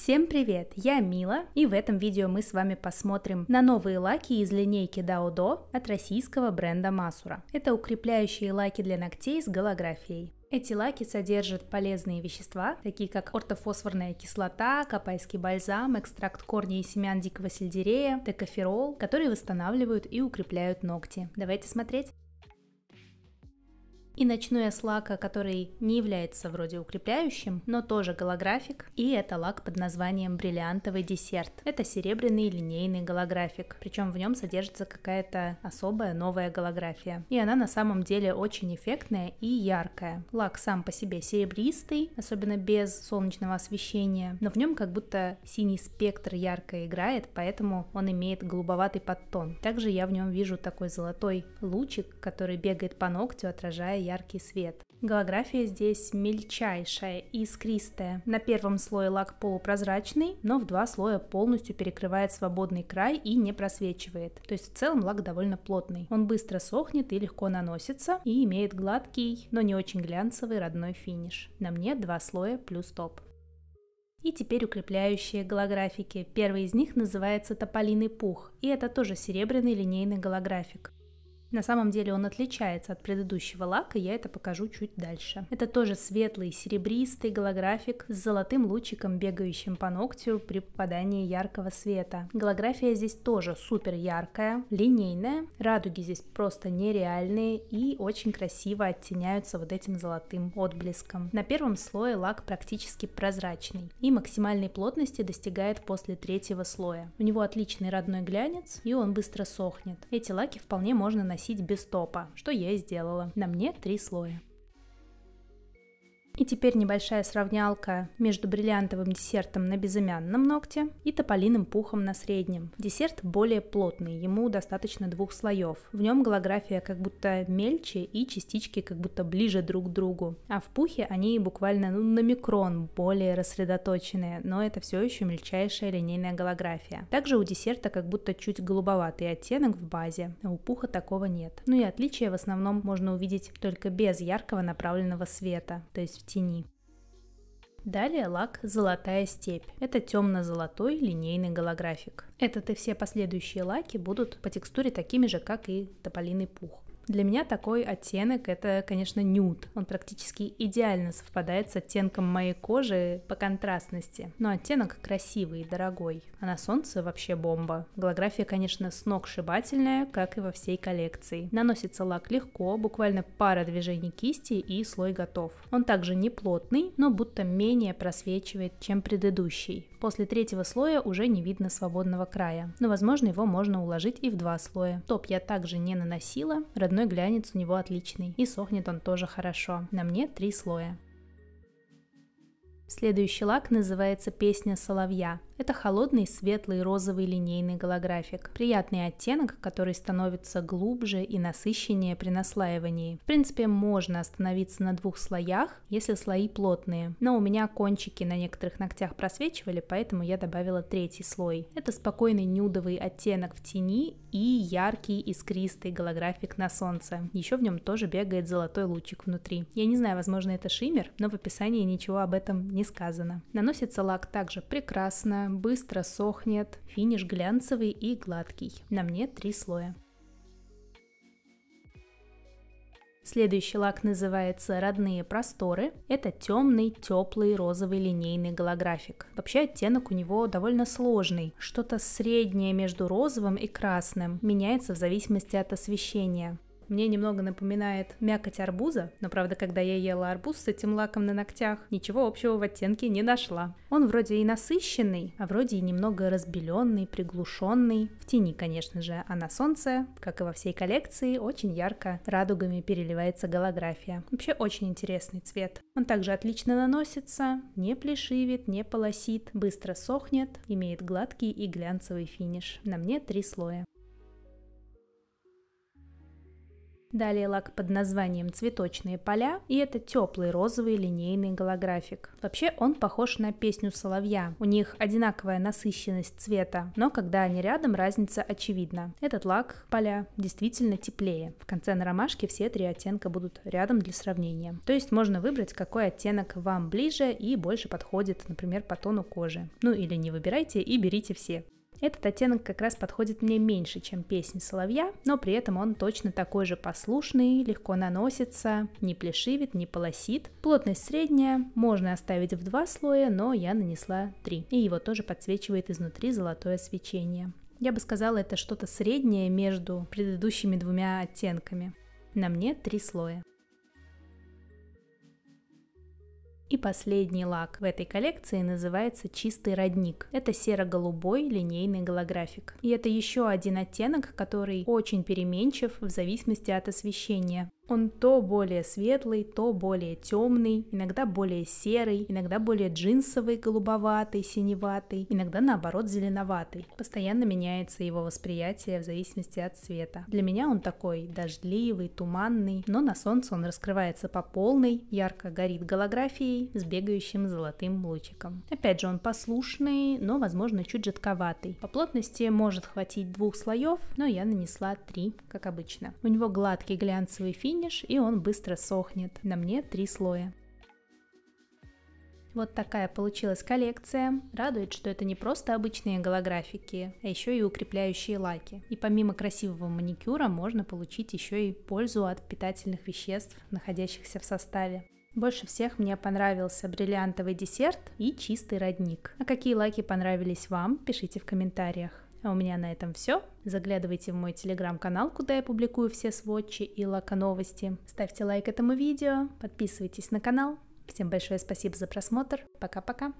Всем привет! Я Мила, и в этом видео мы с вами посмотрим на новые лаки из линейки DAODO от российского бренда Masura. Это укрепляющие лаки для ногтей с голографией. Эти лаки содержат полезные вещества, такие как ортофосфорная кислота, копайский бальзам, экстракт корней и семян дикого сельдерея, токоферол, которые восстанавливают и укрепляют ногти. Давайте смотреть. И начну я с лака, который не является вроде укрепляющим, но тоже голографик. И это лак под названием бриллиантовый десерт. Это серебряный линейный голографик, причем в нем содержится какая-то особая новая голография. И она на самом деле очень эффектная и яркая. Лак сам по себе серебристый, особенно без солнечного освещения, но в нем как будто синий спектр ярко играет, поэтому он имеет голубоватый подтон. Также я в нем вижу такой золотой лучик, который бегает по ногтю, отражая яркий свет. Голография здесь мельчайшая, искристая. На первом слое лак полупрозрачный, но в два слоя полностью перекрывает свободный край и не просвечивает. То есть в целом лак довольно плотный. Он быстро сохнет и легко наносится, и имеет гладкий, но не очень глянцевый родной финиш. На мне два слоя плюс топ. И теперь укрепляющие голографики. Первый из них называется тополиный пух, и это тоже серебряный линейный голографик. На самом деле он отличается от предыдущего лака, я это покажу чуть дальше. Это тоже светлый серебристый голографик с золотым лучиком, бегающим по ногтю при попадании яркого света. Голография здесь тоже супер яркая, линейная, радуги здесь просто нереальные и очень красиво оттеняются вот этим золотым отблеском. На первом слое лак практически прозрачный и максимальной плотности достигает после третьего слоя. У него отличный родной глянец и он быстро сохнет. Эти лаки вполне можно носить наносить без топа, что я и сделала. На мне три слоя. И теперь небольшая сравнялка между бриллиантовым десертом на безымянном ногте и тополиным пухом на среднем. Десерт более плотный, ему достаточно двух слоев. В нем голография как будто мельче и частички как будто ближе друг к другу. А в пухе они буквально ну, на микрон более рассредоточенные, но это все еще мельчайшая линейная голография. Также у десерта как будто чуть голубоватый оттенок в базе, а у пуха такого нет. Ну и отличия в основном можно увидеть только без яркого направленного света, то есть тени. Далее лак «Золотая степь». Это темно-золотой линейный голографик. Этот и все последующие лаки будут по текстуре такими же, как и тополиный пух. Для меня такой оттенок это, конечно, нюд. Он практически идеально совпадает с оттенком моей кожи по контрастности. Но оттенок красивый и дорогой. А на солнце вообще бомба. Голография, конечно, сногсшибательная, как и во всей коллекции. Наносится лак легко, буквально пара движений кисти и слой готов. Он также не плотный, но будто менее просвечивает, чем предыдущий. После третьего слоя уже не видно свободного края, но возможно его можно уложить и в два слоя. Топ я также не наносила, родной глянец у него отличный и сохнет он тоже хорошо. На мне три слоя. Следующий лак называется «Песня соловья». Это холодный, светлый, розовый линейный голографик. Приятный оттенок, который становится глубже и насыщеннее при наслаивании. В принципе, можно остановиться на двух слоях, если слои плотные. Но у меня кончики на некоторых ногтях просвечивали, поэтому я добавила третий слой. Это спокойный нюдовый оттенок в тени и яркий искристый голографик на солнце. Еще в нем тоже бегает золотой лучик внутри. Я не знаю, возможно это шиммер, но в описании ничего об этом не сказано. Наносится лак также прекрасно, быстро сохнет, финиш глянцевый и гладкий. На мне три слоя. Следующий лак называется «Родные просторы». Это темный, теплый, розовый линейный голографик. Вообще оттенок у него довольно сложный. Что-то среднее между розовым и красным. Меняется в зависимости от освещения. Мне немного напоминает мякоть арбуза, но правда, когда я ела арбуз с этим лаком на ногтях, ничего общего в оттенке не нашла. Он вроде и насыщенный, а вроде и немного разбеленный, приглушенный. В тени, конечно же, а на солнце, как и во всей коллекции, очень ярко радугами переливается голография. Вообще очень интересный цвет. Он также отлично наносится, не плешивит, не полосит, быстро сохнет, имеет гладкий и глянцевый финиш. На мне три слоя. Далее лак под названием «Цветочные поля», и это теплый розовый линейный голографик. Вообще он похож на песню соловья. У них одинаковая насыщенность цвета, но когда они рядом, разница очевидна. Этот лак поля действительно теплее. В конце на ромашке все три оттенка будут рядом для сравнения. То есть можно выбрать, какой оттенок вам ближе и больше подходит, например, по тону кожи. Ну или не выбирайте и берите все. Этот оттенок как раз подходит мне меньше, чем песни соловья, но при этом он точно такой же послушный, легко наносится, не плешивит, не полосит. Плотность средняя, можно оставить в два слоя, но я нанесла три. И его тоже подсвечивает изнутри золотое свечение. Я бы сказала, это что-то среднее между предыдущими двумя оттенками. На мне три слоя. И последний лак в этой коллекции называется «Чистый родник». Это серо-голубой линейный голографик. И это еще один оттенок, который очень переменчив в зависимости от освещения. Он то более светлый, то более темный, иногда более серый, иногда более джинсовый, голубоватый, синеватый, иногда наоборот зеленоватый. Постоянно меняется его восприятие в зависимости от цвета. Для меня он такой дождливый, туманный, но на солнце он раскрывается по полной, ярко горит голографией с бегающим золотым лучиком. Опять же, он послушный, но, возможно, чуть жидковатый. По плотности может хватить двух слоев, но я нанесла три, как обычно. У него гладкий глянцевый финиш, финиш, и он быстро сохнет. На мне три слоя. Вот такая получилась коллекция. Радует, что это не просто обычные голографики, а еще и укрепляющие лаки. И помимо красивого маникюра можно получить еще и пользу от питательных веществ, находящихся в составе. Больше всех мне понравился бриллиантовый десерт и чистый родник. А какие лаки понравились вам, пишите в комментариях. А у меня на этом все. Заглядывайте в мой телеграм-канал, куда я публикую все свотчи и лака-новости. Ставьте лайк этому видео, подписывайтесь на канал. Всем большое спасибо за просмотр. Пока-пока.